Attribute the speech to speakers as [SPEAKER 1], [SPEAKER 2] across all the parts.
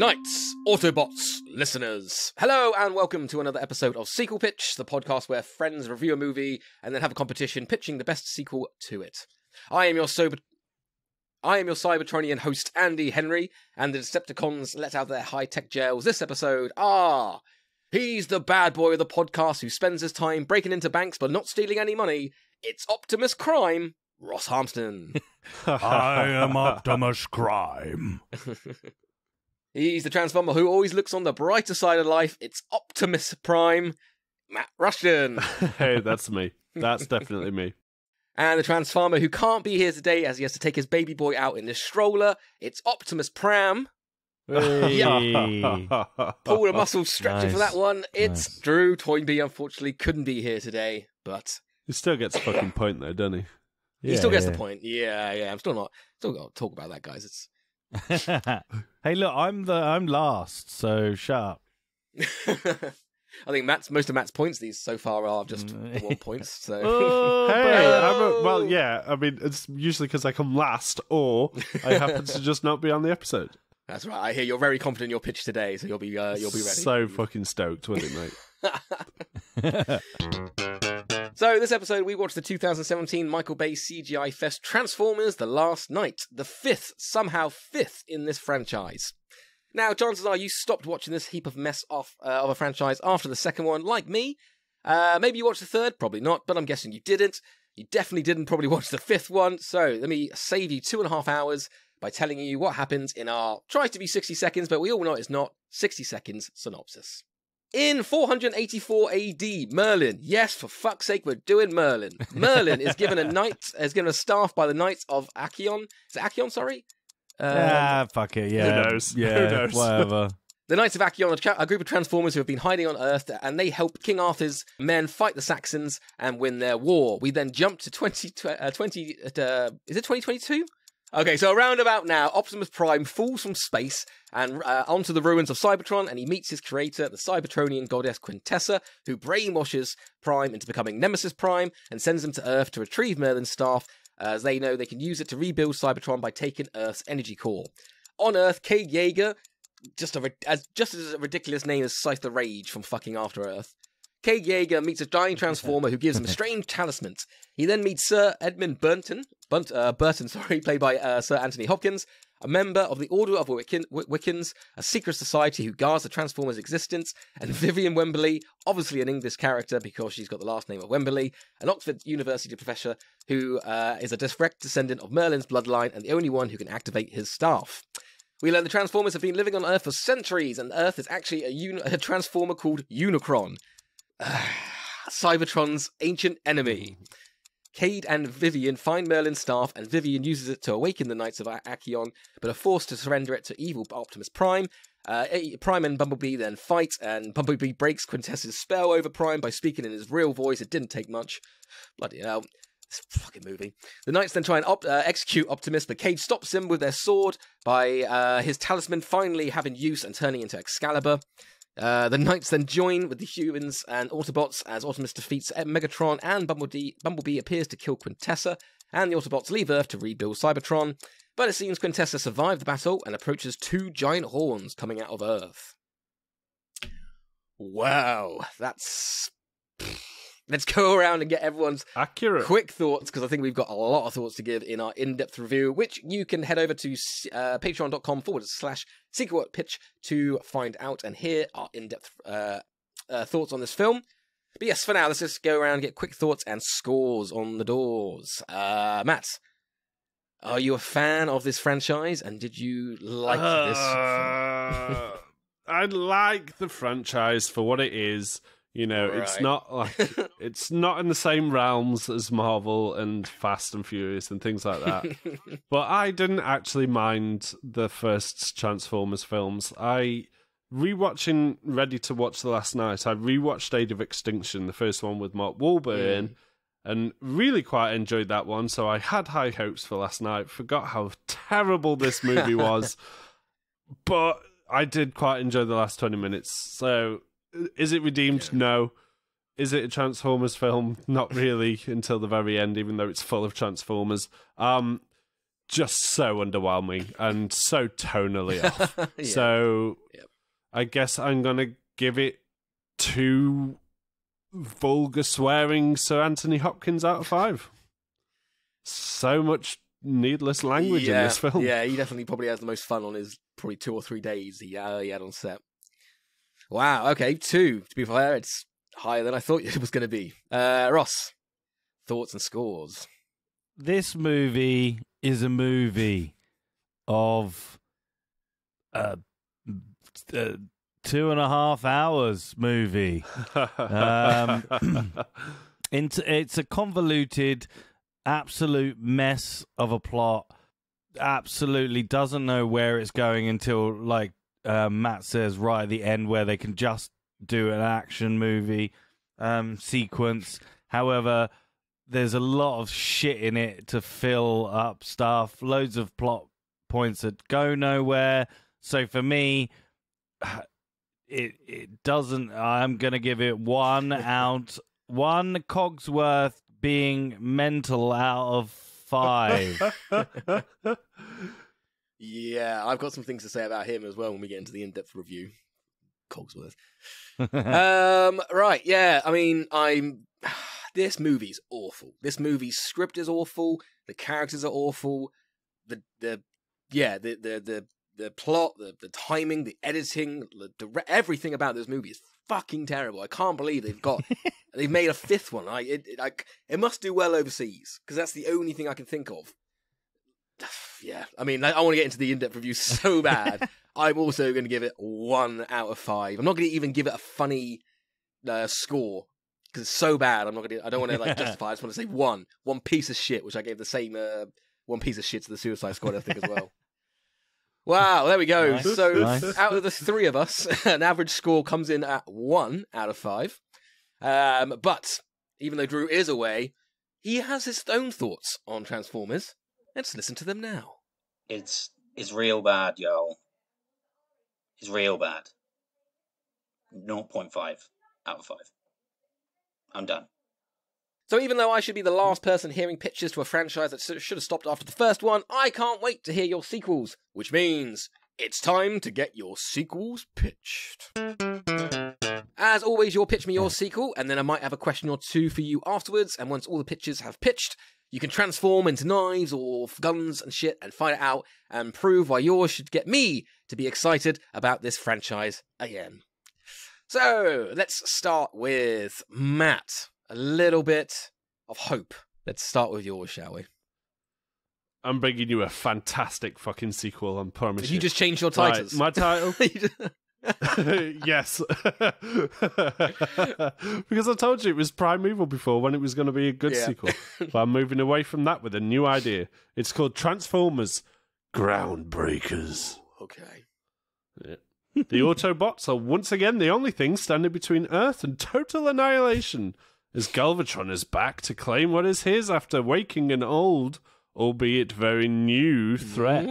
[SPEAKER 1] Knights, Autobots, listeners. Hello and welcome to another episode of Sequel Pitch, the podcast where friends review a movie and then have a competition pitching the best sequel to it. I am your sober I am your Cybertronian host, Andy Henry, and the Decepticons let out their high tech jails this episode Ah, He's the bad boy of the podcast who spends his time breaking into banks but not stealing any money. It's Optimus Crime, Ross Harmston.
[SPEAKER 2] I am Optimus Crime.
[SPEAKER 1] He's the Transformer who always looks on the brighter side of life. It's Optimus Prime, Matt Russian.
[SPEAKER 3] hey, that's me. That's definitely me.
[SPEAKER 1] And the Transformer who can't be here today as he has to take his baby boy out in the stroller. It's Optimus Pram.
[SPEAKER 2] Hey.
[SPEAKER 1] Pull the muscle stretching for that one. It's
[SPEAKER 2] Nice.
[SPEAKER 1] Drew Toynbee, unfortunately, couldn't be here today, but
[SPEAKER 3] He still gets a fucking point though, doesn't he?
[SPEAKER 1] he still gets the point. Yeah, yeah. I'm still not still got to talk about that, guys. It's
[SPEAKER 2] hey, look, I'm the I'm last, so shut up.
[SPEAKER 1] I think Matt's most of Matt's points these so far are just
[SPEAKER 2] Mm.
[SPEAKER 1] one points. So
[SPEAKER 2] Oh,
[SPEAKER 3] Hey,
[SPEAKER 2] but-
[SPEAKER 3] a, well, yeah. I mean, it's usually because I come last, or I happen to just not be on the episode.
[SPEAKER 1] that's right. I hear you're very confident in your pitch today, so you'll be uh, you'll be ready.
[SPEAKER 3] So fucking stoked with it, mate.
[SPEAKER 1] So, this episode, we watched the 2017 Michael Bay CGI Fest Transformers The Last Knight, the fifth, somehow fifth in this franchise. Now, chances are you stopped watching this heap of mess off uh, of a franchise after the second one, like me. Uh, maybe you watched the third, probably not, but I'm guessing you didn't. You definitely didn't probably watch the fifth one, so let me save you two and a half hours by telling you what happens in our, tries to be 60 seconds, but we all know it's not, 60 seconds synopsis. In 484 AD, Merlin. Yes, for fuck's sake, we're doing Merlin. Merlin is given a knight, is given a staff by the Knights of Acheon. Is it Acheon? Sorry. Um,
[SPEAKER 2] ah, fuck it. Yeah, who
[SPEAKER 3] knows? Who
[SPEAKER 2] Yeah,
[SPEAKER 3] knows?
[SPEAKER 2] whatever.
[SPEAKER 1] the Knights of Acheon are a group of Transformers who have been hiding on Earth, and they help King Arthur's men fight the Saxons and win their war. We then jump to 20, uh, 20 uh, is it 2022? Okay, so around about now, Optimus Prime falls from space and uh, onto the ruins of Cybertron, and he meets his creator, the Cybertronian goddess Quintessa, who brainwashes Prime into becoming Nemesis Prime and sends him to Earth to retrieve Merlin's staff, as they know they can use it to rebuild Cybertron by taking Earth's energy core. On Earth, Cade Yeager, just a as just as a ridiculous name as Scythe the Rage from fucking After Earth. Cade Yeager meets a dying Transformer who gives him a strange talisman. He then meets Sir Edmund Burton, Bunt, uh, Burton, sorry, played by uh, Sir Anthony Hopkins, a member of the Order of Wiccan, Wic- Wiccans, a secret society who guards the Transformers' existence, and Vivian Wembley, obviously an English character because she's got the last name of Wembley, an Oxford University professor who uh, is a direct descendant of Merlin's bloodline and the only one who can activate his staff. We learn the Transformers have been living on Earth for centuries, and Earth is actually a, a Transformer called Unicron. Cybertron's ancient enemy. Cade and Vivian find Merlin's staff, and Vivian uses it to awaken the Knights of Acheon, but are forced to surrender it to evil Optimus Prime. Uh, Prime and Bumblebee then fight, and Bumblebee breaks Quintessa's spell over Prime by speaking in his real voice. It didn't take much. Bloody hell. This fucking movie. The Knights then try and op- uh, execute Optimus, but Cade stops him with their sword by uh, his talisman finally having use and turning into Excalibur. Uh, the Knights then join with the humans and Autobots as Optimus defeats Megatron and Bumblebee, Bumblebee appears to kill Quintessa, and the Autobots leave Earth to rebuild Cybertron. But it seems Quintessa survived the battle and approaches two giant horns coming out of Earth. Wow, that's. Let's go around and get everyone's
[SPEAKER 3] Accurate.
[SPEAKER 1] quick thoughts because I think we've got a lot of thoughts to give in our in-depth review, which you can head over to uh, patreon.com forward slash sequel pitch to find out and hear our in-depth uh, uh, thoughts on this film. But yes, for now, let's just go around and get quick thoughts and scores on the doors. Uh, Matt, are you a fan of this franchise and did you like this?
[SPEAKER 3] Uh, I like the franchise for what it is. You know, it's not like it's not in the same realms as Marvel and Fast and Furious and things like that. but I didn't actually mind the first Transformers films. I rewatching Ready to Watch the Last Knight. I rewatched Age of Extinction, the first one with Mark Wahlberg, in, and really quite enjoyed that one. So I had high hopes for Last Knight. Forgot how terrible this movie was, but I did quite enjoy the last twenty minutes. So is it redeemed? No. Is it a Transformers film? Not really until the very end, even though it's full of Transformers. Um, just so underwhelming and so tonally off.
[SPEAKER 1] Yeah.
[SPEAKER 3] So
[SPEAKER 1] Yep.
[SPEAKER 3] I guess I'm gonna give it two vulgar swearing Sir Anthony Hopkins out of five. So much needless language
[SPEAKER 1] yeah,
[SPEAKER 3] in this film.
[SPEAKER 1] Yeah, he definitely probably has the most fun on his probably two or three days he, uh, he had on set. Wow. Okay, two. To be fair, it's higher than I thought it was going to be. Uh, Ross, thoughts and scores.
[SPEAKER 2] This movie is a movie of uh, uh, two and a half hours movie. Um, it's a convoluted, absolute mess of a plot. Absolutely doesn't know where it's going until, like uh, Matt says, right at the end, where they can just do an action movie um, sequence. However, there's a lot of shit in it to fill up stuff, loads of plot points that go nowhere. So for me, it it doesn't. I'm gonna give it one out, one Cogsworth being mental out of five.
[SPEAKER 1] Yeah, I've got some things to say about him as well when we get into the in-depth review. Cogsworth. um, right, yeah. I mean, I'm. This movie's awful. This movie's script is awful. The characters are awful. The the yeah the the the the plot, the the timing, the editing, the dire- everything about this movie is fucking terrible. I can't believe they've got they've made a fifth one. I it it, I, it must do well overseas because that's the only thing I can think of. Yeah, I mean, I, I want to get into the in-depth review so bad. I'm also going to give it one out of five. I'm not going to even give it a funny uh, score because it's so bad. I'm not going to. I don't want to like justify. I just want to say one, one piece of shit, which I gave the same uh, one piece of shit to the Suicide Squad. I think as well. Wow, there we go.
[SPEAKER 2] Nice,
[SPEAKER 1] so
[SPEAKER 2] nice.
[SPEAKER 1] out of the three of us, an average score comes in at one out of five. Um, but even though Drew is away, he has his own thoughts on Transformers. Let's listen to them now.
[SPEAKER 4] It's it's real bad, y'all. It's real bad. 0.5 out of 5. I'm done.
[SPEAKER 1] So even though I should be the last person hearing pitches to a franchise that should have stopped after the first one, I can't wait to hear your sequels, which means it's time to get your sequels pitched. As always, you'll pitch me your sequel, and then I might have a question or two for you afterwards. And once all the pitches have pitched, you can transform into knives or guns and shit and fight it out and prove why yours should get me to be excited about this franchise again. So let's start with Matt. A little bit of hope. Let's start with yours, shall we?
[SPEAKER 3] I'm bringing you a fantastic fucking sequel. I promise
[SPEAKER 1] Did
[SPEAKER 3] you.
[SPEAKER 1] just change your
[SPEAKER 3] Right, my title. Yes. because I told you it was Primeval before when it was going to be a good
[SPEAKER 1] Yeah.
[SPEAKER 3] sequel. But I'm moving away from that with a new idea. It's called Transformers Groundbreakers.
[SPEAKER 1] okay.
[SPEAKER 3] The Autobots are once again the only thing standing between Earth and total annihilation, as Galvatron is back to claim what is his after waking an old, albeit very new, threat.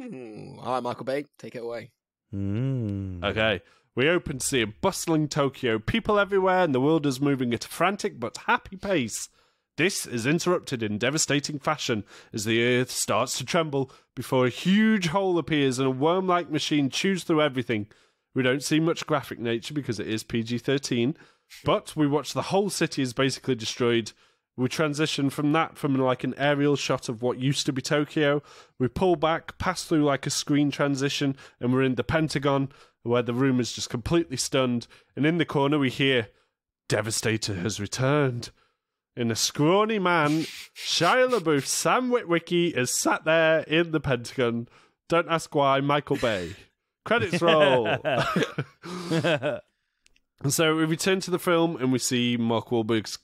[SPEAKER 1] Mm. All right, Michael Bay, take it away.
[SPEAKER 2] Mm.
[SPEAKER 3] Okay. We open to see a bustling Tokyo, people everywhere, and the world is moving at a frantic but happy pace. This is interrupted in devastating fashion as the earth starts to tremble before a huge hole appears and a worm like machine chews through everything. We don't see much graphic nature because it is PG 13, but we watch the whole city is basically destroyed. We transition from that from like an aerial shot of what used to be Tokyo. We pull back, pass through like a screen transition, and we're in the Pentagon where the room is just completely stunned. And in the corner, we hear Devastator has returned. In a scrawny man, Shia LaBeouf, Sam Witwicky is sat there in the Pentagon. Don't ask why, Michael Bay. Credits roll. and so we return to the film and we see Mark Wahlberg's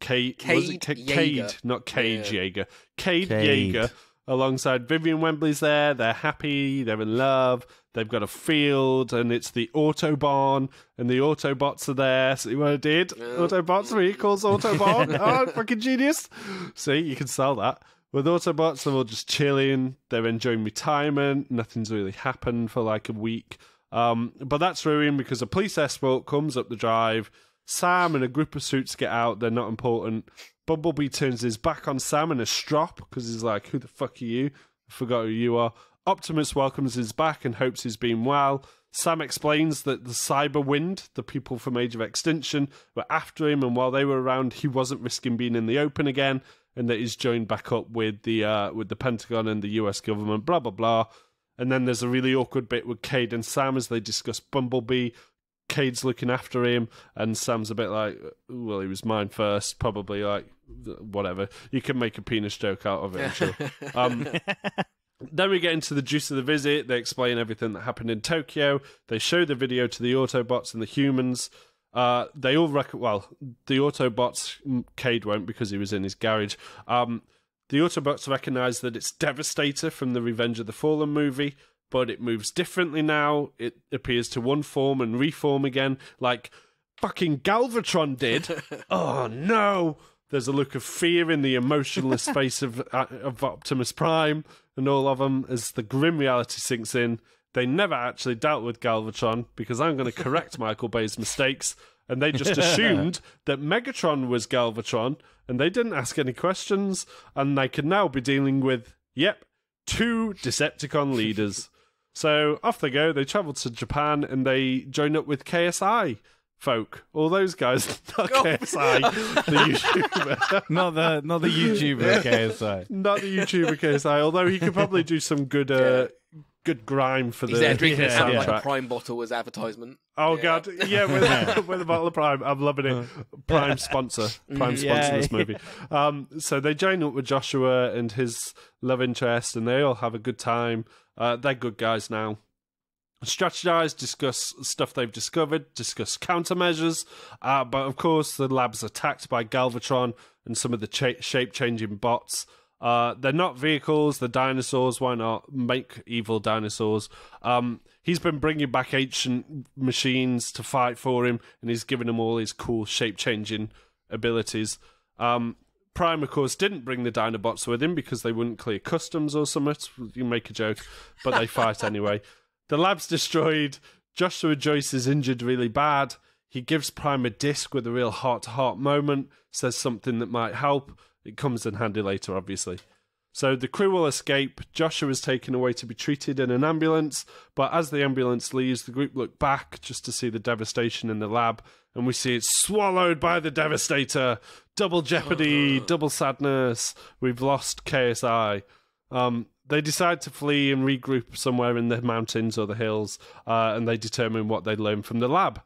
[SPEAKER 3] Cade, Cade, was it
[SPEAKER 1] Cade
[SPEAKER 3] Ca- Cade, not Cage
[SPEAKER 1] Yeah.
[SPEAKER 3] Yeager, Cade,
[SPEAKER 2] Cade.
[SPEAKER 3] Yeager, alongside Vivian Wembley's there. They're happy, they're in love, they've got a field, and it's the Autobahn, and the Autobots are there. See what I did? Autobots vehicles, Autobahn. oh, fucking genius. See, you can sell that. With Autobots, they're all just chilling, they're enjoying retirement, nothing's really happened for like a week. Um, but that's ruined because a police escort comes up the drive, Sam and a group of suits get out. They're not important. Bumblebee turns his back on Sam in a strop because he's like, "Who the fuck are you? I forgot who you are." Optimus welcomes his back and hopes he's been well. Sam explains that the Cyber Wind, the people from Age of Extinction, were after him, and while they were around, he wasn't risking being in the open again, and that he's joined back up with the uh, with the Pentagon and the U.S. government. Blah blah blah. And then there's a really awkward bit with Cade and Sam as they discuss Bumblebee. Cade's looking after him, and Sam's a bit like, "Well, he was mine first, probably." Like, whatever. You can make a penis joke out of it. Sure. Um, then we get into the juice of the visit. They explain everything that happened in Tokyo. They show the video to the Autobots and the humans. Uh, they all rec- well, the Autobots, Cade won't because he was in his garage. Um, the Autobots recognize that it's Devastator from the Revenge of the Fallen movie, but it moves differently now. It appears to one form and reform again, like fucking Galvatron did. oh no! There's a look of fear in the emotionless face of uh, of Optimus Prime and all of them as the grim reality sinks in. They never actually dealt with Galvatron because I'm going to correct Michael Bay's mistakes, and they just assumed that Megatron was Galvatron, and they didn't ask any questions, and they can now be dealing with, yep, two Decepticon leaders. So off they go. They travel to Japan and they join up with KSI folk. All those guys, not KSI, the YouTuber.
[SPEAKER 2] not the not the YouTuber KSI.
[SPEAKER 3] not the YouTuber KSI, although he could probably do some good uh, good grime for
[SPEAKER 1] He's
[SPEAKER 3] the
[SPEAKER 1] there drinking
[SPEAKER 3] yeah,
[SPEAKER 1] it like a
[SPEAKER 3] soundtrack.
[SPEAKER 1] prime bottle as advertisement.
[SPEAKER 3] Oh
[SPEAKER 1] Yeah.
[SPEAKER 3] god, yeah, with, with a bottle of Prime, I'm loving it. Prime sponsor, Prime sponsor
[SPEAKER 2] Yeah.
[SPEAKER 3] this movie. Um, so they join up with Joshua and his love interest, and they all have a good time. Uh, they're good guys now. Strategize, discuss stuff they've discovered, discuss countermeasures. Uh, but of course, the lab's attacked by Galvatron and some of the cha- shape changing bots. Uh, they're not vehicles, they're dinosaurs. Why not make evil dinosaurs? Um, he's been bringing back ancient machines to fight for him, and he's given them all his cool shape changing abilities. Um, Prime, of course, didn't bring the Dinobots with him because they wouldn't clear customs or something. You make a joke, but they fight anyway. The lab's destroyed. Joshua Joyce is injured really bad. He gives Prime a disc with a real heart to heart moment, says something that might help. It comes in handy later, obviously. So the crew will escape. Joshua is taken away to be treated in an ambulance, but as the ambulance leaves, the group look back just to see the devastation in the lab, and we see it swallowed by the Devastator. Double jeopardy, double sadness. We've lost KSI. Um, they decide to flee and regroup somewhere in the mountains or the hills, uh, and they determine what they learned from the lab.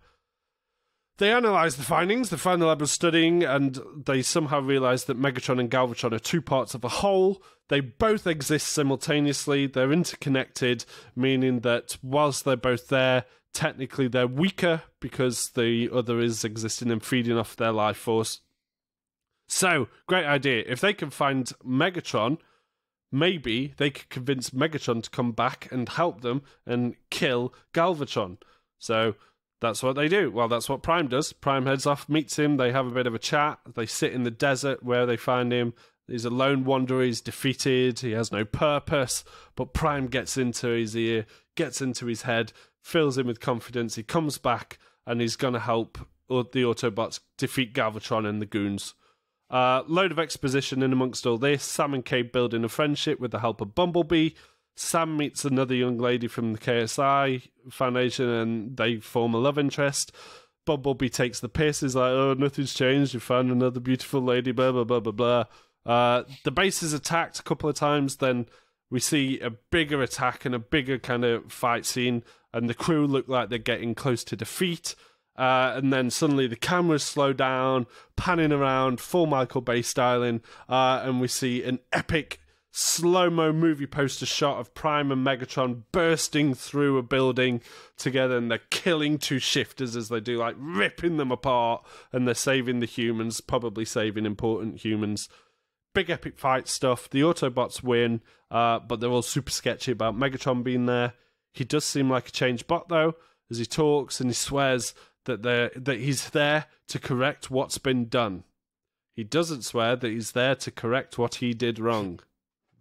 [SPEAKER 3] They analyze the findings the final lab was studying, and they somehow realize that Megatron and Galvatron are two parts of a whole. They both exist simultaneously. They're interconnected, meaning that whilst they're both there, technically they're weaker because the other is existing and feeding off their life force. So, great idea. If they can find Megatron, maybe they could convince Megatron to come back and help them and kill Galvatron. So that's what they do. Well, that's what Prime does. Prime heads off, meets him, they have a bit of a chat. They sit in the desert where they find him. He's a lone wanderer, he's defeated, he has no purpose. But Prime gets into his ear, gets into his head, fills him with confidence. He comes back and he's going to help the Autobots defeat Galvatron and the goons. Uh, load of exposition in amongst all this. Sam and Cade building a friendship with the help of Bumblebee. Sam meets another young lady from the KSI Foundation and they form a love interest. Bumblebee takes the piss, is like, oh, nothing's changed. You found another beautiful lady, blah, blah, blah, blah, blah. Uh, the base is attacked a couple of times, then we see a bigger attack and a bigger kind of fight scene, and the crew look like they're getting close to defeat. Uh, and then suddenly the cameras slow down, panning around, full Michael Bay styling, uh, and we see an epic slow mo movie poster shot of Prime and Megatron bursting through a building together, and they're killing two shifters as they do, like ripping them apart, and they're saving the humans, probably saving important humans. Big epic fight stuff. The Autobots win, uh, but they're all super sketchy about Megatron being there. He does seem like a changed bot though, as he talks and he swears that that he's there to correct what's been done. He doesn't swear that he's there to correct what he did wrong.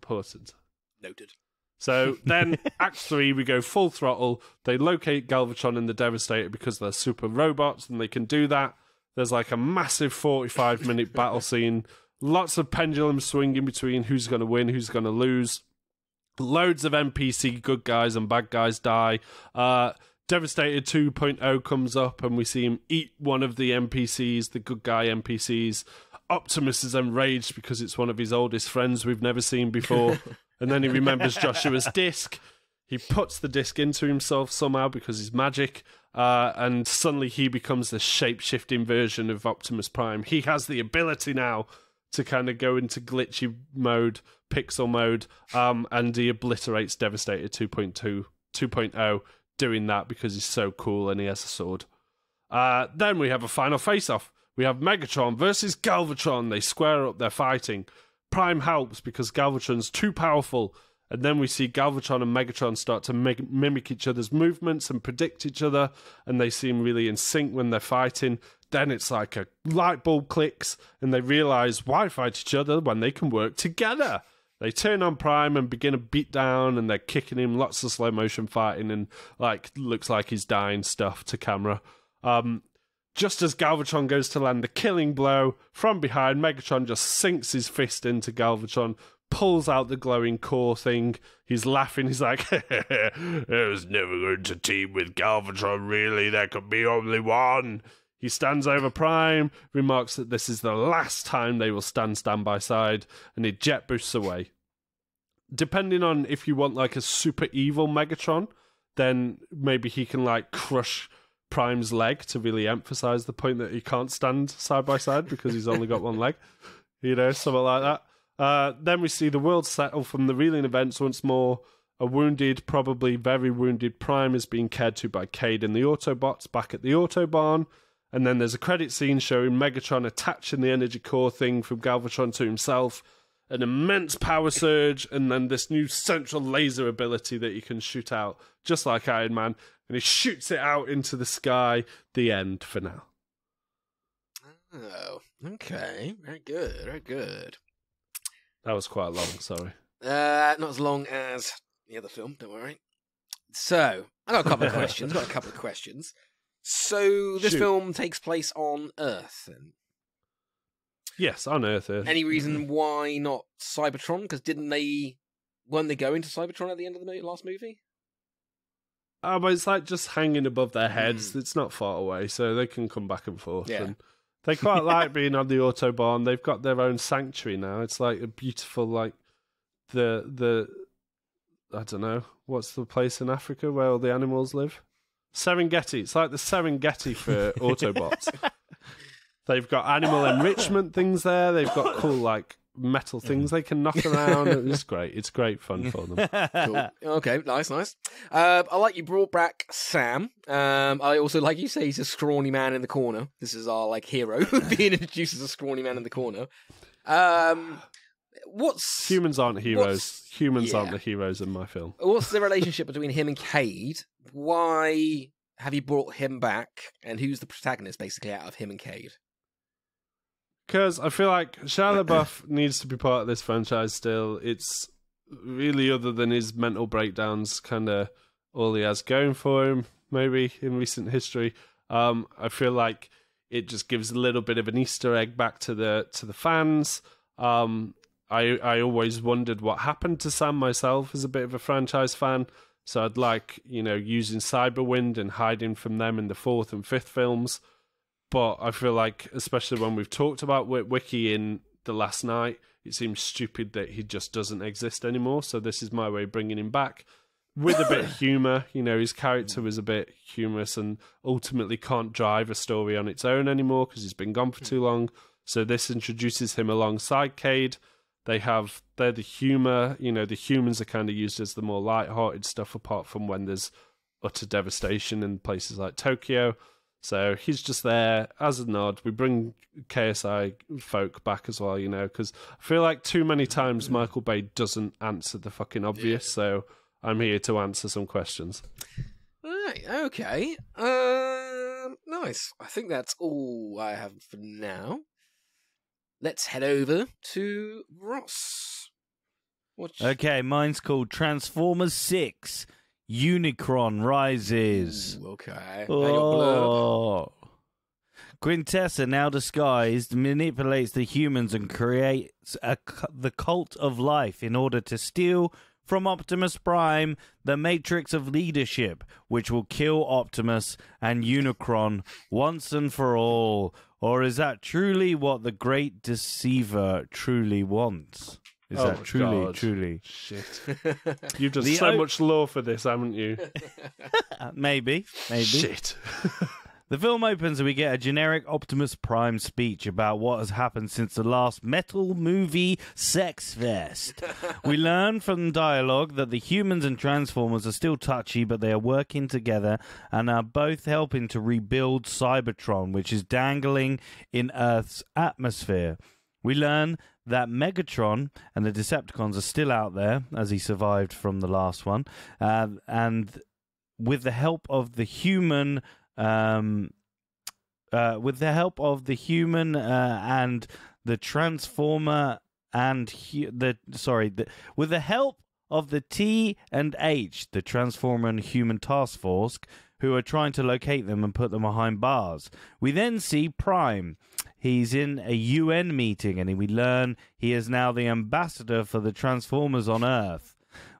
[SPEAKER 3] Important.
[SPEAKER 1] Noted.
[SPEAKER 3] So then, Act Three, we go full throttle. They locate Galvatron and the Devastator because they're super robots and they can do that. There's like a massive 45 minute battle scene, lots of pendulum swinging between who's going to win, who's going to lose. Loads of NPC good guys and bad guys die. Uh, Devastator 2.0 comes up and we see him eat one of the NPCs, the good guy NPCs. Optimus is enraged because it's one of his oldest friends we've never seen before. and then he remembers Joshua's disc. He puts the disc into himself somehow because he's magic. Uh, and suddenly he becomes the shape shifting version of Optimus Prime. He has the ability now to kind of go into glitchy mode, pixel mode, um, and he obliterates Devastator 2.2, 2.0 doing that because he's so cool and he has a sword. Uh, then we have a final face off. We have Megatron versus Galvatron. They square up, they're fighting. Prime helps because Galvatron's too powerful. And then we see Galvatron and Megatron start to mi- mimic each other's movements and predict each other, and they seem really in sync when they're fighting. Then it's like a light bulb clicks, and they realize why fight each other when they can work together. They turn on Prime and begin a beat down, and they're kicking him, lots of slow motion fighting, and like looks like he's dying stuff to camera. Um, just as Galvatron goes to land the killing blow, from behind, Megatron just sinks his fist into Galvatron, pulls out the glowing core thing. He's laughing. He's like, I was never going to team with Galvatron, really. There could be only one. He stands over Prime, remarks that this is the last time they will stand stand by side, and he jet boosts away. Depending on if you want like a super evil Megatron, then maybe he can like crush Prime's leg to really emphasize the point that he can't stand side by side because he's only got one leg. You know, something like that. Uh, then we see the world settle from the reeling events once more. A wounded, probably very wounded Prime is being cared to by Cade and the Autobots back at the Autobahn. And then there's a credit scene showing Megatron attaching the energy core thing from Galvatron to himself, an immense power surge, and then this new central laser ability that he can shoot out, just like Iron Man. And he shoots it out into the sky. The end for now.
[SPEAKER 1] Oh, okay. Very good. Very good.
[SPEAKER 3] That was quite long, sorry.
[SPEAKER 1] Uh, not as long as the other film. Don't worry. So, I got a couple of questions. got a couple of questions. So, this
[SPEAKER 3] Shoot.
[SPEAKER 1] film takes place on Earth. And
[SPEAKER 3] Yes, on Earth. Earth.
[SPEAKER 1] any reason why not Cybertron? Because didn't they? Weren't they going to Cybertron at the end of the last movie?
[SPEAKER 3] Oh, but it's like just hanging above their heads. Mm. It's not far away, so they can come back and forth.
[SPEAKER 1] Yeah.
[SPEAKER 3] And they quite like being on the autobahn. They've got their own sanctuary now. It's like a beautiful, like the the I don't know what's the place in Africa where all the animals live. Serengeti. It's like the Serengeti for Autobots. They've got animal enrichment things there. They've got cool like metal things they can knock around. It's great. It's great fun for them.
[SPEAKER 1] Cool. okay, nice, nice. Uh, I like you brought back Sam. Um, I also like you say he's a scrawny man in the corner. This is our like hero being introduced as a scrawny man in the corner. Um, what's
[SPEAKER 3] Humans aren't heroes. Humans aren't the heroes in my film.
[SPEAKER 1] what's the relationship between him and Cade? Why have you brought him back? And who's the protagonist basically out of him and Cade?
[SPEAKER 3] Because I feel like Shia LaBeouf needs to be part of this franchise still. It's really other than his mental breakdowns, kind of all he has going for him. Maybe in recent history, um, I feel like it just gives a little bit of an Easter egg back to the to the fans. Um, I I always wondered what happened to Sam myself as a bit of a franchise fan. So I'd like you know using Cyberwind and hiding from them in the fourth and fifth films but I feel like, especially when we've talked about Wiki in the Last Knight, it seems stupid that he just doesn't exist anymore. So this is my way of bringing him back with a bit of humor. You know, his character was a bit humorous and ultimately can't drive a story on its own anymore because he's been gone for too long. So this introduces him alongside Cade. They have they're the humor. You know, the humans are kind of used as the more light-hearted stuff, apart from when there's utter devastation in places like Tokyo. So he's just there as a nod. We bring KSI folk back as well, you know, because I feel like too many times Michael Bay doesn't answer the fucking obvious. So I'm here to answer some questions.
[SPEAKER 1] Right, okay. Um, nice. I think that's all I have for now. Let's head over to Ross. What?
[SPEAKER 2] Okay, mine's called Transformers 6 Unicron Rises.
[SPEAKER 1] Ooh, okay. And your blurb?
[SPEAKER 2] Oh. Quintessa, now disguised, manipulates the humans and creates a, the cult of life in order to steal from Optimus Prime the matrix of leadership, which will kill Optimus and Unicron once and for all. Or is that truly what the great deceiver truly wants? Is
[SPEAKER 3] Oh
[SPEAKER 2] that truly,
[SPEAKER 3] God.
[SPEAKER 2] truly?
[SPEAKER 3] Shit. You've done
[SPEAKER 2] The
[SPEAKER 3] so
[SPEAKER 2] o-
[SPEAKER 3] much lore for this, haven't you?
[SPEAKER 2] Uh, maybe, maybe.
[SPEAKER 3] Shit.
[SPEAKER 2] The film opens and we get a generic Optimus Prime speech about what has happened since the last metal movie Sex Fest. we learn from dialogue that the humans and Transformers are still touchy, but they are working together and are both helping to rebuild Cybertron, which is dangling in Earth's atmosphere. We learn that Megatron and the Decepticons are still out there, as he survived from the last one, uh, and with the help of the human um, uh, with the help of the human uh, and the transformer and hu- the sorry, the, with the help of the T and H, the transformer and human task force, who are trying to locate them and put them behind bars. We then see Prime. He's in a UN meeting, and we learn he is now the ambassador for the Transformers on Earth.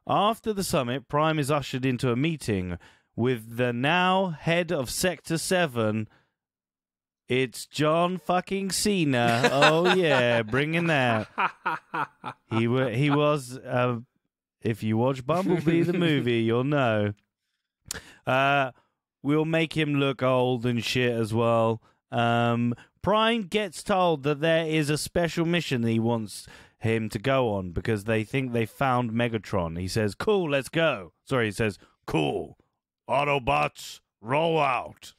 [SPEAKER 2] After the summit, Prime is ushered into a meeting with the now head of Sector 7. It's John fucking Cena. Oh, yeah, bringing that. He, wa he was, uh, if you watch Bumblebee the movie, you'll know. Uh, we'll make him look old and shit as well. Um, Prime gets told that there is a special mission he wants him to go on because they think they found Megatron. He says, "Cool, let's go." Sorry, he says, "Cool, Autobots, roll out."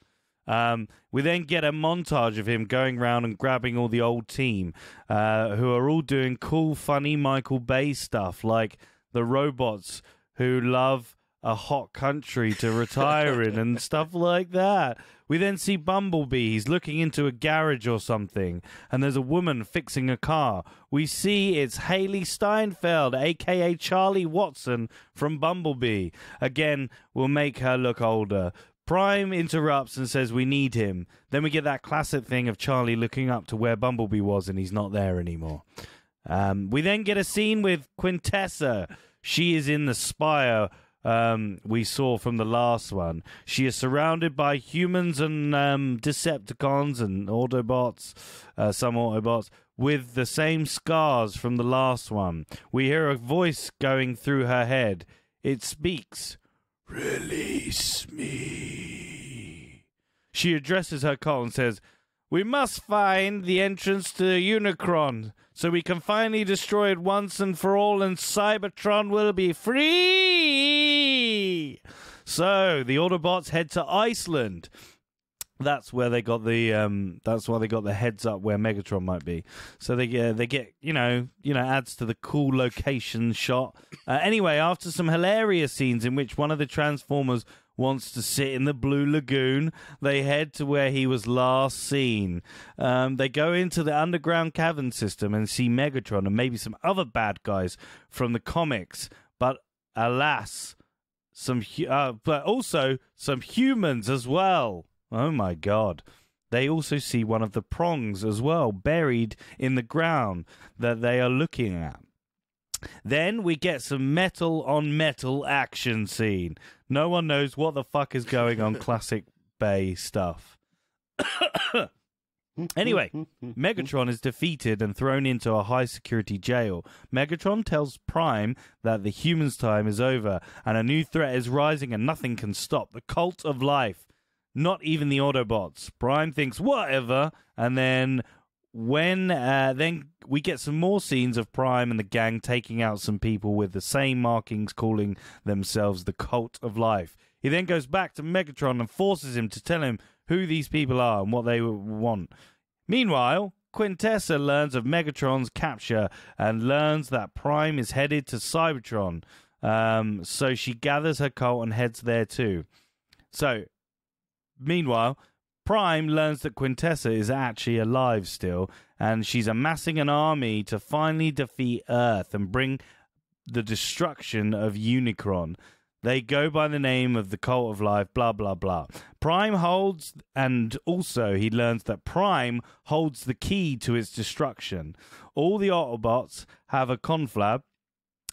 [SPEAKER 2] Um, we then get a montage of him going around and grabbing all the old team, uh, who are all doing cool, funny Michael Bay stuff, like the robots who love a hot country to retire in and stuff like that. We then see Bumblebee. He's looking into a garage or something, and there's a woman fixing a car. We see it's Hailee Steinfeld, aka Charlie Watson from Bumblebee. Again, we'll make her look older. Prime interrupts and says we need him. Then we get that classic thing of Charlie looking up to where Bumblebee was and he's not there anymore. Um, we then get a scene with Quintessa. She is in the spire um, we saw from the last one. She is surrounded by humans and um, Decepticons and Autobots, uh, some Autobots, with the same scars from the last one. We hear a voice going through her head. It speaks. Release me. She addresses her cult and says, We must find the entrance to the Unicron so we can finally destroy it once and for all, and Cybertron will be free. So the Autobots head to Iceland. That's where they got the um. That's why they got the heads up where Megatron might be. So they get they get you know you know adds to the cool location shot. Uh, anyway, after some hilarious scenes in which one of the Transformers wants to sit in the Blue Lagoon, they head to where he was last seen. Um, they go into the underground cavern system and see Megatron and maybe some other bad guys from the comics. But alas, some uh, but also some humans as well. Oh my god. They also see one of the prongs as well buried in the ground that they are looking at. Then we get some metal on metal action scene. No one knows what the fuck is going on classic Bay stuff. Anyway, Megatron is defeated and thrown into a high security jail. Megatron tells Prime that the humans' time is over and a new threat is rising and nothing can stop the cult of life. Not even the Autobots. Prime thinks whatever, and then when uh, then we get some more scenes of Prime and the gang taking out some people with the same markings, calling themselves the Cult of Life. He then goes back to Megatron and forces him to tell him who these people are and what they want. Meanwhile, Quintessa learns of Megatron's capture and learns that Prime is headed to Cybertron. Um, so she gathers her cult and heads there too. So, meanwhile, Prime learns that Quintessa is actually alive still, and she's amassing an army to finally defeat Earth and bring the destruction of Unicron. They go by the name of the Cult of Life, blah, blah, blah. Prime holds, and also he learns that Prime holds the key to its destruction. All the Autobots have a conflab,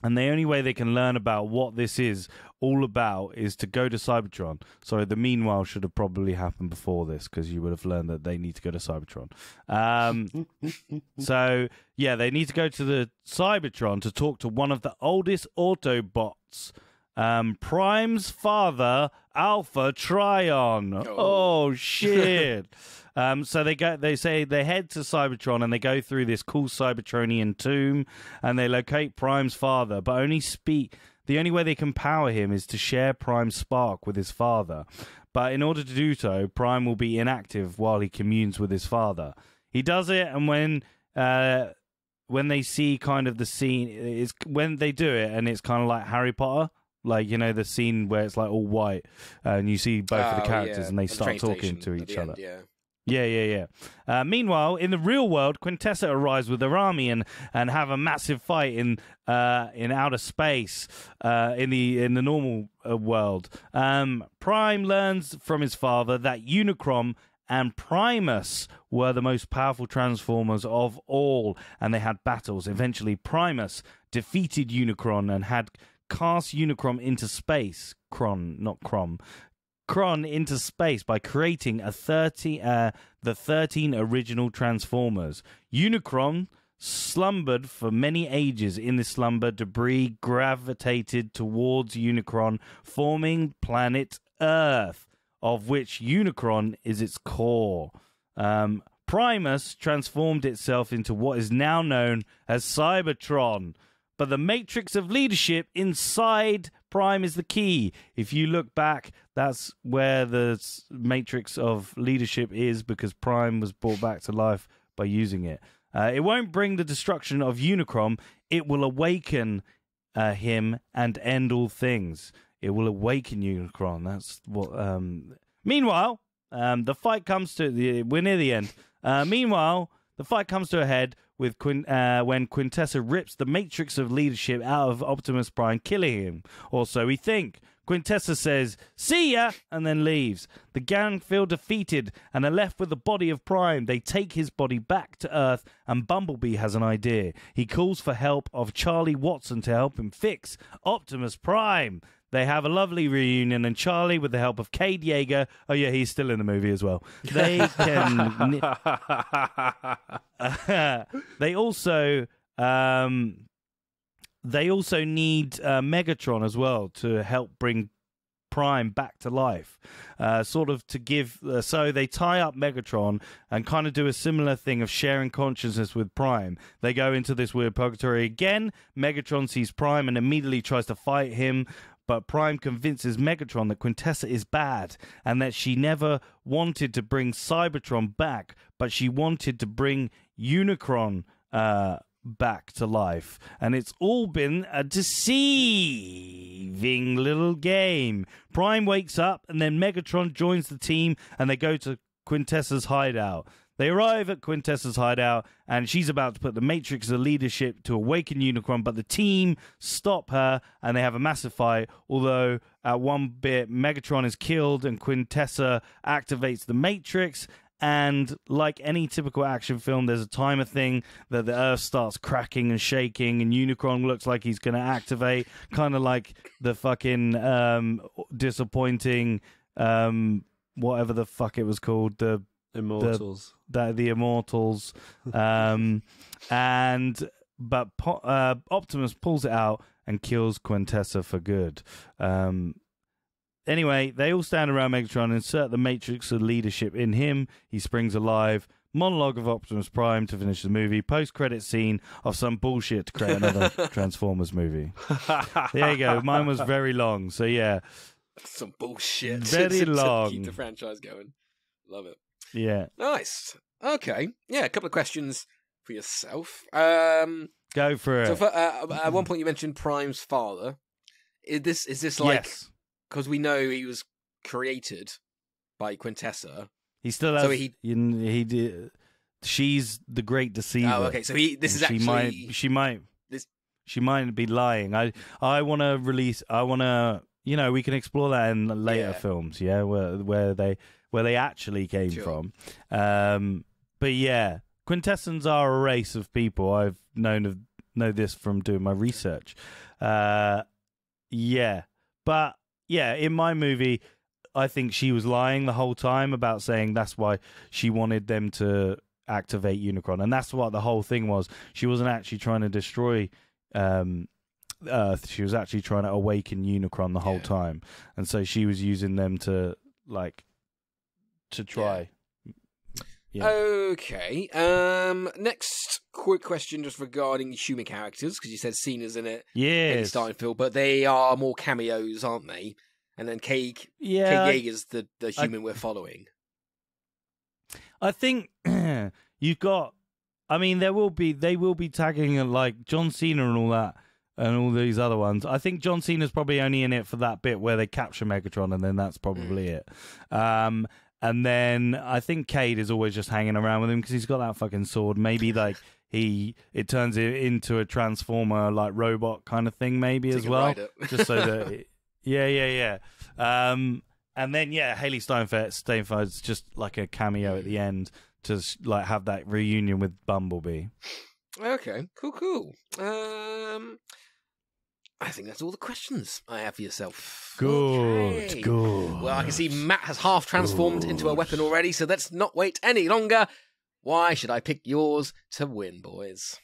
[SPEAKER 2] and the only way they can learn about what this is all about is to go to Cybertron. Sorry, the meanwhile should have probably happened before this because you would have learned that they need to go to Cybertron. Um, so, yeah, they need to go to the Cybertron to talk to one of the oldest Autobots. Um, Prime's father, Alpha Trion.
[SPEAKER 1] Oh.
[SPEAKER 2] Oh, shit. um, so they go. They say they head to Cybertron and they go through this cool Cybertronian tomb and they locate Prime's father, but only speak. The only way they can power him is to share Prime's spark with his father. But in order to do so, Prime will be inactive while he communes with his father. He does it, and when uh, when they see kind of the scene, is when they do it, and it's kind of like Harry Potter, like you know the scene where it's like all white, and you see both of the
[SPEAKER 1] Oh,
[SPEAKER 2] characters,
[SPEAKER 1] yeah,
[SPEAKER 2] and they
[SPEAKER 1] at the
[SPEAKER 2] start
[SPEAKER 1] train
[SPEAKER 2] talking
[SPEAKER 1] station
[SPEAKER 2] to
[SPEAKER 1] at
[SPEAKER 2] each
[SPEAKER 1] the
[SPEAKER 2] other.
[SPEAKER 1] end, yeah.
[SPEAKER 2] Yeah, yeah, yeah. Uh, meanwhile, in the real world, Quintessa arrives with her army and, and have a massive fight in uh, in outer space uh, in the in the normal uh, world. Um, Prime learns from his father that Unicron and Primus were the most powerful Transformers of all, and they had battles. Eventually, Primus defeated Unicron and had cast Unicron into space. Cron, not Crom. Kron into space by creating a 30 uh, the 13 original Transformers. Unicron slumbered for many ages. In this slumber, debris gravitated towards Unicron, forming planet Earth, of which Unicron is its core. Um, Primus transformed itself into what is now known as Cybertron. But the matrix of leadership inside Prime is the key. If you look back, that's where the matrix of leadership is because Prime was brought back to life by using it. Uh, it won't bring the destruction of Unicron, it will awaken uh, him and end all things. It will awaken Unicron. That's what. Um... Meanwhile, um, the fight comes to the. We're near the end. Uh, meanwhile, the fight comes to a head with uh, when Quintessa rips the matrix of leadership out of Optimus Prime, killing him, or so we think. Quintessa says, See ya, and then leaves. The gang feel defeated and are left with the body of Prime. They take his body back to Earth, and Bumblebee has an idea. He calls for help of Charlie Watson to help him fix Optimus Prime. They have a lovely reunion, and Charlie, with the help of Cade Yeager, oh yeah, he's still in the movie as well. They can they also um, they also need uh, Megatron as well to help bring Prime back to life, uh, sort of to give. Uh, so they tie up Megatron and kind of do a similar thing of sharing consciousness with Prime. They go into this weird purgatory again. Megatron sees Prime and immediately tries to fight him. But Prime convinces Megatron that Quintessa is bad and that she never wanted to bring Cybertron back, but she wanted to bring Unicron uh, back to life. And it's all been a deceiving little game. Prime wakes up, and then Megatron joins the team, and they go to Quintessa's hideout. They arrive at Quintessa's hideout, and she's about to put the Matrix of leadership to awaken Unicron, but the team stop her, and they have a massive fight. Although at one bit, Megatron is killed, and Quintessa activates the Matrix. And like any typical action film, there's a timer thing that the Earth starts cracking and shaking, and Unicron looks like he's going to activate, kind of like the fucking um, disappointing, um, whatever the fuck it was called, the
[SPEAKER 3] Immortals.
[SPEAKER 2] the, the Immortals, um, and but Po- uh, Optimus pulls it out and kills Quintessa for good. Um, anyway, they all stand around Megatron, insert the Matrix of leadership in him. He springs alive. Monologue of Optimus Prime to finish the movie. Post credit scene of some bullshit to create another Transformers movie. There you go. Mine was very long, so yeah,
[SPEAKER 1] Some bullshit.
[SPEAKER 2] Very long.
[SPEAKER 1] Keep the franchise going. Love it.
[SPEAKER 2] Yeah.
[SPEAKER 1] Nice. Okay. Yeah, a couple of questions for yourself. Um,
[SPEAKER 2] Go for it.
[SPEAKER 1] so for, uh, at one point you mentioned Prime's father. Is this is this like
[SPEAKER 2] yes,
[SPEAKER 1] because we know he was created by Quintessa?
[SPEAKER 2] he still has.
[SPEAKER 1] So he-
[SPEAKER 2] he did. She's the great deceiver.
[SPEAKER 1] Oh, okay. So he this is
[SPEAKER 2] And
[SPEAKER 1] actually
[SPEAKER 2] she might she might
[SPEAKER 1] this-
[SPEAKER 2] she might be lying. I I want to release. I want to you know, we can explore that in later
[SPEAKER 1] Yeah.
[SPEAKER 2] films, yeah, where where they where they actually came
[SPEAKER 1] Sure.
[SPEAKER 2] from. Um, but yeah, Quintessons are a race of people. I've known of know this from doing my research. Uh, yeah, but yeah, in my movie, I think she was lying the whole time about saying that's why she wanted them to activate Unicron, and that's what the whole thing was. She wasn't actually trying to destroy um, Earth; she was actually trying to awaken Unicron the whole
[SPEAKER 1] Yeah.
[SPEAKER 2] time, and so she was using them to like to try. Yeah.
[SPEAKER 1] Okay. Um. Next, quick question, just regarding human characters, because you said Cena's in it,
[SPEAKER 2] Yeah.
[SPEAKER 1] Steinfeld, but they are more cameos, aren't they? And then Cade,
[SPEAKER 2] yeah.
[SPEAKER 1] Cade Yeager's the the
[SPEAKER 2] I-
[SPEAKER 1] human we're following.
[SPEAKER 2] I think you've got. I mean, there will be they will be tagging uh, like John Cena and all that, and all these other ones. I think John Cena's probably only in it for that bit where they capture Megatron, and then that's probably it. Um, and then I think Cade is always just hanging around with him because he's got that fucking sword. Maybe like he it turns it into a transformer like robot kind of thing, maybe
[SPEAKER 1] So
[SPEAKER 2] as well. just so that it- yeah yeah yeah. Um and then yeah Hailee Steinfeld steinfeld's just like a cameo at the end to like have that reunion with bumblebee.
[SPEAKER 1] Okay, cool, cool. Um, I think that's all the questions I have for yourself. Okay.
[SPEAKER 2] good
[SPEAKER 1] Well, I can see Matt has half transformed into a weapon already, so let's not wait any longer. Why should I pick yours to win, boys?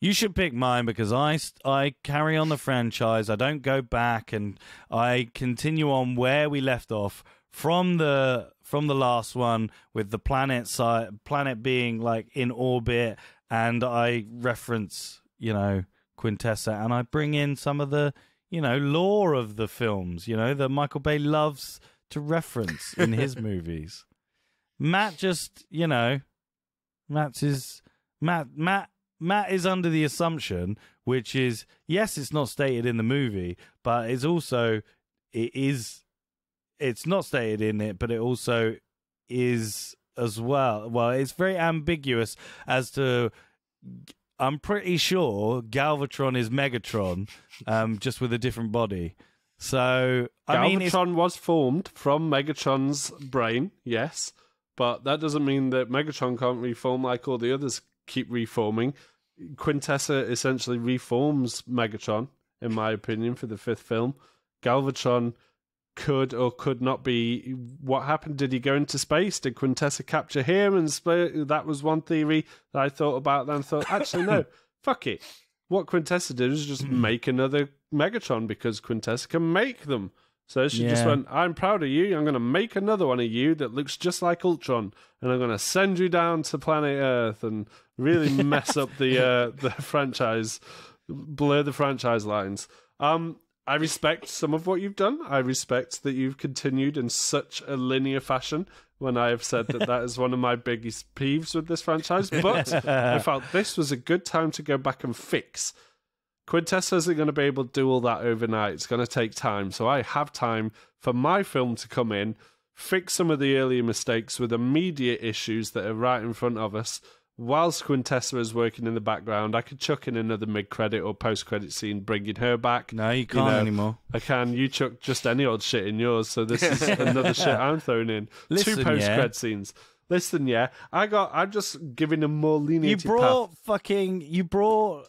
[SPEAKER 2] you should pick mine because I, I carry on the franchise. I don't go back, and I continue on where we left off from the from the last one with the planet side, planet being like in orbit, and I reference you know Quintessa, and I bring in some of the you know lore of the films, you know that Michael Bay loves to reference in his movies. Matt just you know Matt's is Matt Matt Matt is under the assumption, which is yes, it's not stated in the movie, but it's also it is it's not stated in it, but it also is as well. Well, it's very ambiguous as to. I'm pretty sure Galvatron is Megatron, um, just with a different body. So I mean,
[SPEAKER 3] Galvatron was formed from Megatron's brain, yes, but that doesn't mean that Megatron can't reform like all the others keep reforming. Quintessa essentially reforms Megatron, in my opinion, for the fifth film. Galvatron could or could not be. What happened? Did he go into space? Did Quintessa capture him? And split? That was one theory that I thought about. Then thought, actually, no, fuck it. What Quintessa did was just make another Megatron because Quintessa can make them. So she just went, I'm proud of you. I'm going to make another one of you that looks just like Ultron. And I'm going to send you down to planet Earth and really mess up the uh, the franchise, blur the franchise lines. Um, I respect some of what you've done. I respect that you've continued in such a linear fashion when I have said that that is one of my biggest peeves with this franchise. But I felt this was a good time to go back and fix. Quintessa isn't going to be able to do all that overnight. It's going to take time. So I have time for my film to come in, fix some of the earlier mistakes with immediate issues that are right in front of us. Whilst Quintessa is working in the background, I could chuck in another mid credit or post credit scene bringing her back.
[SPEAKER 2] no, you can't
[SPEAKER 3] know,
[SPEAKER 2] anymore.
[SPEAKER 3] I can. You chuck just any old shit in yours, so this is another shit I'm throwing in.
[SPEAKER 2] Listen,
[SPEAKER 3] Two post
[SPEAKER 2] yeah.
[SPEAKER 3] credit scenes. Listen, yeah, I got. I'm just giving a more
[SPEAKER 2] You brought
[SPEAKER 3] path.
[SPEAKER 2] fucking. You brought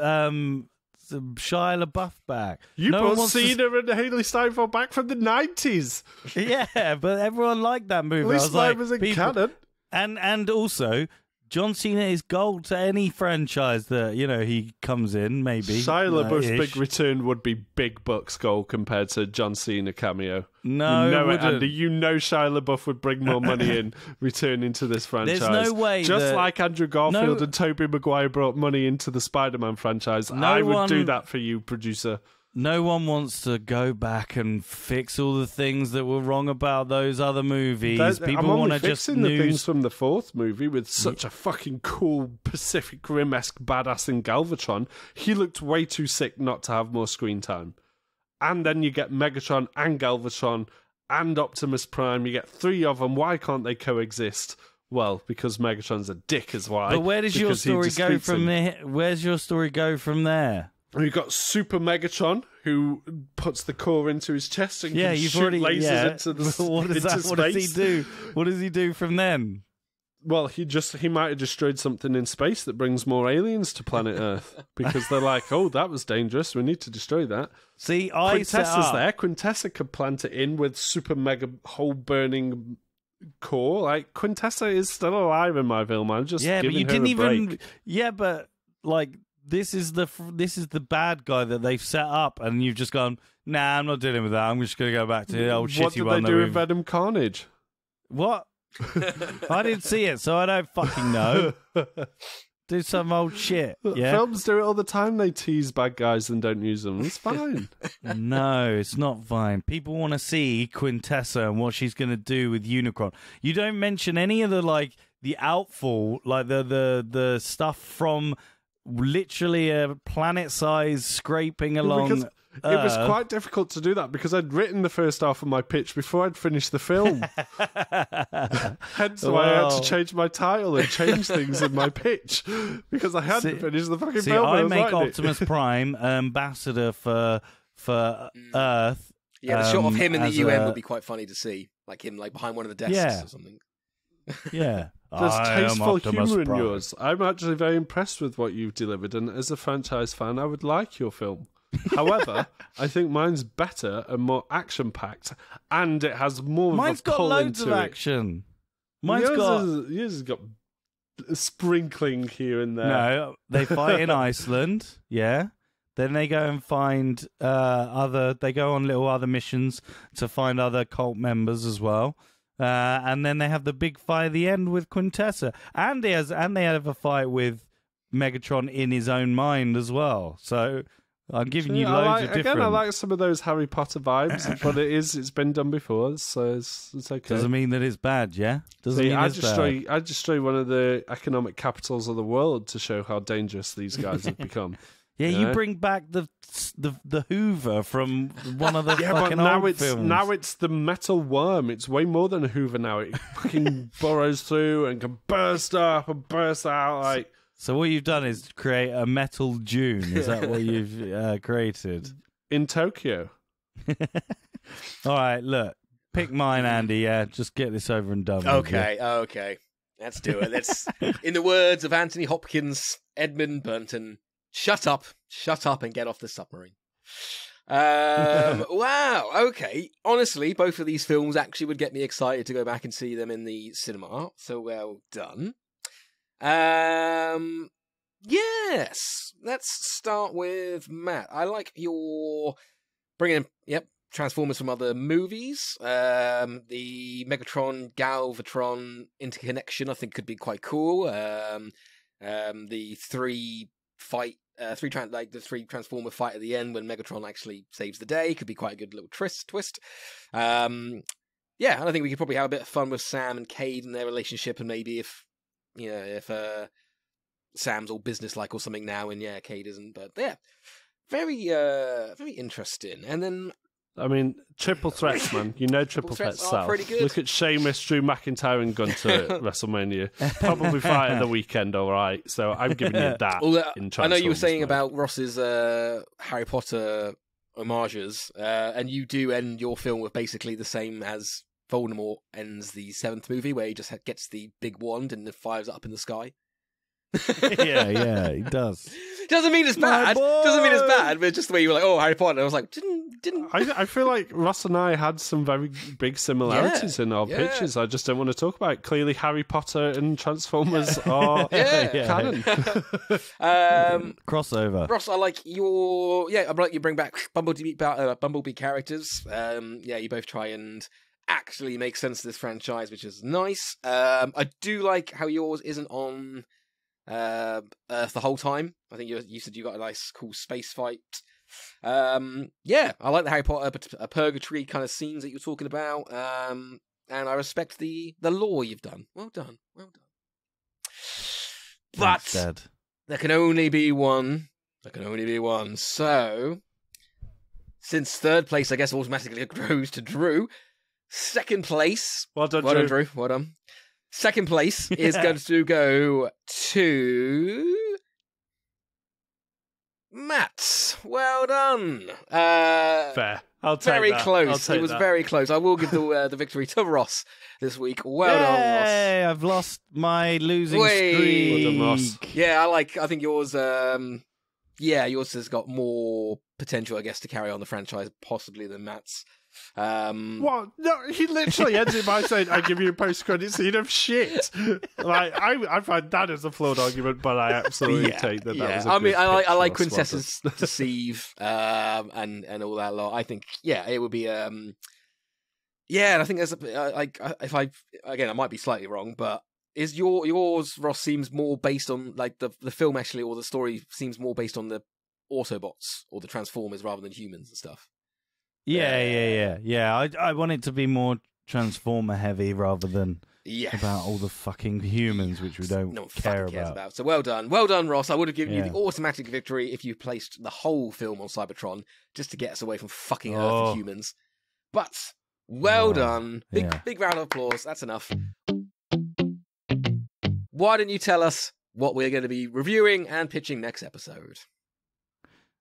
[SPEAKER 2] um some Shia LaBeouf back.
[SPEAKER 3] You
[SPEAKER 2] No
[SPEAKER 3] brought
[SPEAKER 2] wants to-
[SPEAKER 3] Cena and Hailee Steinfeld back from the nineties.
[SPEAKER 2] Yeah, but everyone liked that movie.
[SPEAKER 3] At
[SPEAKER 2] I
[SPEAKER 3] least
[SPEAKER 2] was like,
[SPEAKER 3] was in
[SPEAKER 2] people-
[SPEAKER 3] canon.
[SPEAKER 2] and and also John Cena is gold to any franchise that you know he comes in. Maybe
[SPEAKER 3] Shia LaBeouf's big return would be big bucks gold compared to John Cena cameo.
[SPEAKER 2] No,
[SPEAKER 3] you know
[SPEAKER 2] it.
[SPEAKER 3] Andy. You know Shia LaBeouf would bring more money in returning to this franchise.
[SPEAKER 2] There's no way
[SPEAKER 3] Just
[SPEAKER 2] that-
[SPEAKER 3] like Andrew Garfield
[SPEAKER 2] No-
[SPEAKER 3] and Tobey Maguire brought money into the Spider-Man franchise.
[SPEAKER 2] No
[SPEAKER 3] I would
[SPEAKER 2] one-
[SPEAKER 3] do that for you, producer.
[SPEAKER 2] No one wants to go back and fix all the things that were wrong about those other movies.
[SPEAKER 3] That-
[SPEAKER 2] People want to just
[SPEAKER 3] the things from the fourth movie with such a fucking cool Pacific Rim esque badass in Galvatron. He looked way too sick not to have more screen time. And then you get Megatron and Galvatron and Optimus Prime. You get three of them. Why can't they coexist? Well, because Megatron's a dick, is why.
[SPEAKER 2] But where does your story go from
[SPEAKER 3] him.
[SPEAKER 2] there? Where's your story go from there?
[SPEAKER 3] We've got Super Megatron, who puts the core into his chest and
[SPEAKER 2] Yeah,
[SPEAKER 3] can
[SPEAKER 2] you've
[SPEAKER 3] shoot
[SPEAKER 2] already.
[SPEAKER 3] lasers
[SPEAKER 2] yeah.
[SPEAKER 3] into the
[SPEAKER 2] what does
[SPEAKER 3] into
[SPEAKER 2] that? What does he do? What does he do from then?
[SPEAKER 3] Well, he just he might have destroyed something in space that brings more aliens to planet Earth because they're like, oh, that was dangerous. We need to destroy that.
[SPEAKER 2] See, I
[SPEAKER 3] Quintessa's there. Quintessa could plant it in with super mega hole burning core. Like Quintessa is still alive in my film. I'm just
[SPEAKER 2] yeah, but you didn't even.
[SPEAKER 3] break.
[SPEAKER 2] Yeah, but like this is the this is the bad guy that they've set up, and you've just gone. Nah, I'm not dealing with that. I'm just going to go back to the old
[SPEAKER 3] what
[SPEAKER 2] shitty
[SPEAKER 3] did they do with Venom Carnage?
[SPEAKER 2] What? I didn't see it, so I don't fucking know. do some old shit. Yeah.
[SPEAKER 3] Films do it all the time. They tease bad guys and don't use them. It's fine.
[SPEAKER 2] no, it's not fine. People want to see Quintessa and what she's going to do with Unicron. You don't mention any of the like the outfall, like the the the stuff from literally a planet-sized scraping along.
[SPEAKER 3] because it was quite difficult to do that because I'd written the first half of my pitch before I'd finished the film. Hence why I had to change my title and change things in my pitch because I hadn't
[SPEAKER 2] See-
[SPEAKER 3] finished the fucking
[SPEAKER 2] See,
[SPEAKER 3] film.
[SPEAKER 2] I
[SPEAKER 3] was
[SPEAKER 2] make
[SPEAKER 3] writing it.
[SPEAKER 2] Optimus Prime ambassador for for Earth.
[SPEAKER 1] Yeah, the shot of
[SPEAKER 2] um,
[SPEAKER 1] him in the UN
[SPEAKER 2] a-
[SPEAKER 1] would be quite funny to see, like him like behind one of the desks
[SPEAKER 2] Yeah.
[SPEAKER 1] or something.
[SPEAKER 2] Yeah,
[SPEAKER 3] There's
[SPEAKER 2] I
[SPEAKER 3] tasteful humour in
[SPEAKER 2] Prime.
[SPEAKER 3] yours. I'm actually very impressed with what you've delivered, and as a franchise fan, I would like your film. However, I think mine's better and more action packed, and it has more
[SPEAKER 2] Mine's
[SPEAKER 3] of a
[SPEAKER 2] got
[SPEAKER 3] pull
[SPEAKER 2] loads
[SPEAKER 3] into
[SPEAKER 2] of
[SPEAKER 3] it.
[SPEAKER 2] action. Mine's
[SPEAKER 3] yours
[SPEAKER 2] got
[SPEAKER 3] is- yours has got sprinkling here and there.
[SPEAKER 2] No, they fight in Iceland. Yeah. Then they go and find uh, other. They go on little other missions to find other cult members as well. Uh, and then they have the big fight at the end with Quintessa, and he has, and they have a fight with Megatron in his own mind as well. So I'm giving you loads
[SPEAKER 3] like,
[SPEAKER 2] of different.
[SPEAKER 3] Again, I like some of those Harry Potter vibes, but it is it's been done before, so it's, it's okay.
[SPEAKER 2] Doesn't mean that it's bad, yeah. Doesn't
[SPEAKER 3] See,
[SPEAKER 2] mean
[SPEAKER 3] I
[SPEAKER 2] it's
[SPEAKER 3] destroy
[SPEAKER 2] bad.
[SPEAKER 3] I destroy one of the economic capitals of the world to show how dangerous these guys have become.
[SPEAKER 2] Yeah,
[SPEAKER 3] Yeah.
[SPEAKER 2] you bring back the the the Hoover from one of the
[SPEAKER 3] Yeah, but
[SPEAKER 2] fucking
[SPEAKER 3] now
[SPEAKER 2] old
[SPEAKER 3] it's
[SPEAKER 2] films.
[SPEAKER 3] now it's the metal worm. It's way more than a Hoover now. It fucking burrows through and can burst up and burst out. Like
[SPEAKER 2] So what you've done is create a metal dune. Is that what you've uh, created?
[SPEAKER 3] in Tokyo.
[SPEAKER 2] All right, look, pick mine, Andy. Yeah, just get this over and done. with,
[SPEAKER 1] Okay, okay. Let's do it. Let's in the words of Anthony Hopkins, Edmund Burton, shut up, shut up and get off the submarine. Um, wow, okay. Honestly, both of these films actually would get me excited to go back and see them in the cinema. So well done. Um, yes. Let's start with Matt. I like your bringing, in, yep, Transformers from other movies. Um, the Megatron Galvatron interconnection, I think, could be quite cool. Um, um, the three fight, uh, three tran- like the three Transformer fight at the end when Megatron actually saves the day could be quite a good little twist. Twist. Um, yeah, and I think we could probably have a bit of fun with Sam and Cade and their relationship, and maybe if you know if uh, Sam's all business like or something now, and yeah, Cade isn't. But yeah, very uh, very interesting. And then
[SPEAKER 3] I mean, triple threats, man. You know triple,
[SPEAKER 1] Triple threats
[SPEAKER 3] threats
[SPEAKER 1] are
[SPEAKER 3] sell.
[SPEAKER 1] pretty good.
[SPEAKER 3] Look at Sheamus, Drew McIntyre, and Gunther at WrestleMania. Probably fight of the weekend, all right. So I'm giving you that.
[SPEAKER 1] Although, I know you were saying about Ross's uh, Harry Potter homages, uh, and you do end your film with basically the same as Voldemort ends the seventh movie, where he just gets the big wand and the fires up in the sky.
[SPEAKER 2] yeah, yeah, he does.
[SPEAKER 1] Doesn't mean it's bad. Doesn't mean it's bad, but just the way you were like, "Oh, Harry Potter." I was like, "Didn't, didn't."
[SPEAKER 3] I, I feel like Ross and I had some very big similarities in our
[SPEAKER 1] yeah.
[SPEAKER 3] pitches. I just don't want to talk about it. Clearly, Harry Potter and Transformers are
[SPEAKER 1] Yeah.
[SPEAKER 2] Yeah.
[SPEAKER 3] canon.
[SPEAKER 1] um,
[SPEAKER 2] Crossover.
[SPEAKER 1] Ross, I like your yeah. I like you bring back Bumblebee uh, Bumblebee characters. Um, yeah, you both try and actually make sense of this franchise, which is nice. Um, I do like how yours isn't on uh, Earth the whole time. I think you you said you got a nice cool space fight. Um, yeah, I like the Harry Potter uh, purgatory kind of scenes that you're talking about. Um, and I respect the the lore you've done. Well done, well done. But
[SPEAKER 2] Thanks, Dad.
[SPEAKER 1] there can only be one. There can only be one. So, since third place, I guess, automatically goes to Drew. Second place.
[SPEAKER 3] Well done,
[SPEAKER 1] Well done,
[SPEAKER 3] Drew.
[SPEAKER 1] Drew. Well done. Second place is going to go to Matt. Well done. Uh,
[SPEAKER 3] Fair. I'll take
[SPEAKER 1] very
[SPEAKER 3] that. I'll
[SPEAKER 1] close.
[SPEAKER 3] take
[SPEAKER 1] It was
[SPEAKER 3] that.
[SPEAKER 1] very close. I will give the uh, the victory to Ross this week. Well done, Ross.
[SPEAKER 2] Yay, I've lost my losing
[SPEAKER 1] Whey.
[SPEAKER 2] streak.
[SPEAKER 3] Well done, Ross.
[SPEAKER 1] Yeah, I like. I think yours. Um, yeah, yours has got more potential, I guess, to carry on the franchise possibly than Matt's. Um,
[SPEAKER 3] What? No, he literally ends it by saying, "I give you a post-credit scene of shit." Like I, I find that as a flawed argument, but I absolutely
[SPEAKER 1] yeah,
[SPEAKER 3] take that.
[SPEAKER 1] yeah.
[SPEAKER 3] that was a
[SPEAKER 1] I mean, I like I like Quintessa's. Deceive um, and and all that lot. I think yeah, it would be um, yeah, and I think there's a like if I again I might be slightly wrong, but is your yours Ross seems more based on like the the film actually or the story seems more based on the Autobots or the Transformers rather than humans and stuff.
[SPEAKER 2] Yeah, yeah, yeah, yeah. I I want it to be more transformer heavy rather than
[SPEAKER 1] Yeah.
[SPEAKER 2] about all the fucking humans, which we don't
[SPEAKER 1] no one
[SPEAKER 2] care about.
[SPEAKER 1] about. So well done, well done, Ross. I would have given you the automatic victory if you placed the whole film on Cybertron just to get us away from fucking Earth
[SPEAKER 2] Oh.
[SPEAKER 1] and humans. But well
[SPEAKER 2] Oh,
[SPEAKER 1] done, big
[SPEAKER 2] yeah.
[SPEAKER 1] big round of applause. That's enough. Why don't you tell us what we're going to be reviewing and pitching next episode?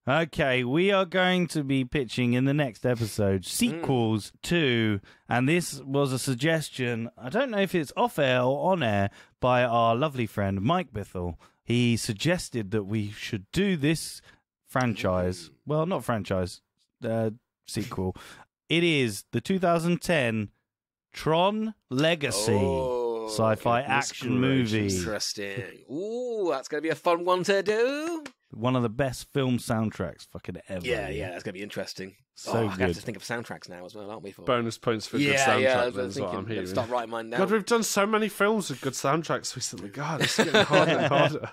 [SPEAKER 2] Okay, we are going to be pitching in the next episode sequels to, and this was a suggestion. I don't know if it's off air or on air by our lovely friend Mike Bithell. He suggested that we should do this franchise. Well, not franchise, uh, sequel. It is the 2010 Tron Legacy
[SPEAKER 1] Oh,
[SPEAKER 2] sci-fi action movie.
[SPEAKER 1] Interesting. Ooh, that's going to be a fun one to do.
[SPEAKER 2] One of the best film soundtracks fucking ever.
[SPEAKER 1] Yeah, yeah, that's going to be interesting.
[SPEAKER 2] So
[SPEAKER 1] oh, I have to think of soundtracks now as well, aren't we? For
[SPEAKER 3] bonus points for
[SPEAKER 1] yeah,
[SPEAKER 3] good soundtrack.
[SPEAKER 1] yeah. I
[SPEAKER 3] then,
[SPEAKER 1] was
[SPEAKER 3] what I'm
[SPEAKER 1] let's
[SPEAKER 3] hearing.
[SPEAKER 1] start writing mine down.
[SPEAKER 3] God, we've done so many films with good soundtracks recently. God, it's getting harder and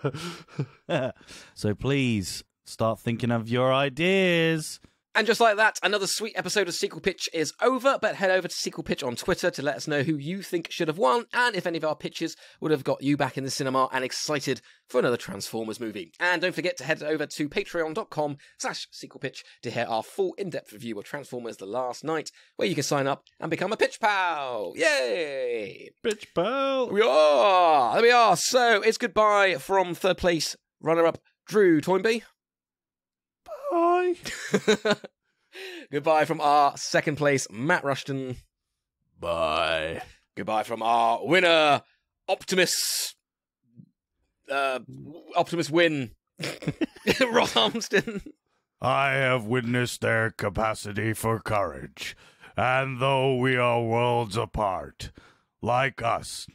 [SPEAKER 3] harder.
[SPEAKER 2] so please start thinking of your ideas.
[SPEAKER 1] And just like that, another sweet episode of Sequel Pitch is over. But head over to Sequel Pitch on Twitter to let us know who you think should have won and if any of our pitches would have got you back in the cinema and excited for another Transformers movie. And don't forget to head over to patreon.com slash sequel pitch to hear our full in-depth review of Transformers The Last Knight, where you can sign up and become a pitch pal. Yay!
[SPEAKER 3] Bitch bell.
[SPEAKER 1] We are! There we are. So it's goodbye from third place runner-up Drew Toynbee.
[SPEAKER 3] Bye.
[SPEAKER 1] Goodbye from our second place, Matt Rushton.
[SPEAKER 3] Bye.
[SPEAKER 1] Goodbye from our winner, Optimus. Uh, Optimus win. Ross Armston.
[SPEAKER 2] I have witnessed their capacity for courage, and though we are worlds apart, like us,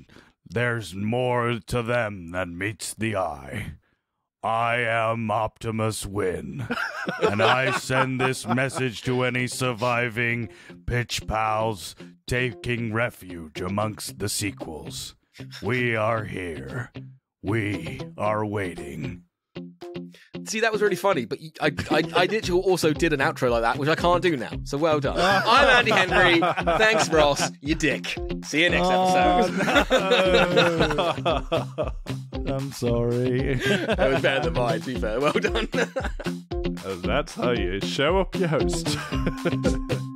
[SPEAKER 2] there's more to them than meets the eye. I am Optimus Win, and I send this message to any surviving pitch pals taking refuge amongst the sequels. We are here. We are waiting.
[SPEAKER 1] See, that was really funny, but I, I, I literally also did an outro like that, which I can't do now. So well done. I'm Andy Henry. Thanks, Ross. You dick. See you next episode.
[SPEAKER 2] Oh, I'm sorry.
[SPEAKER 1] that was better than mine, to be fair. Well done.
[SPEAKER 3] That's how you show up your host.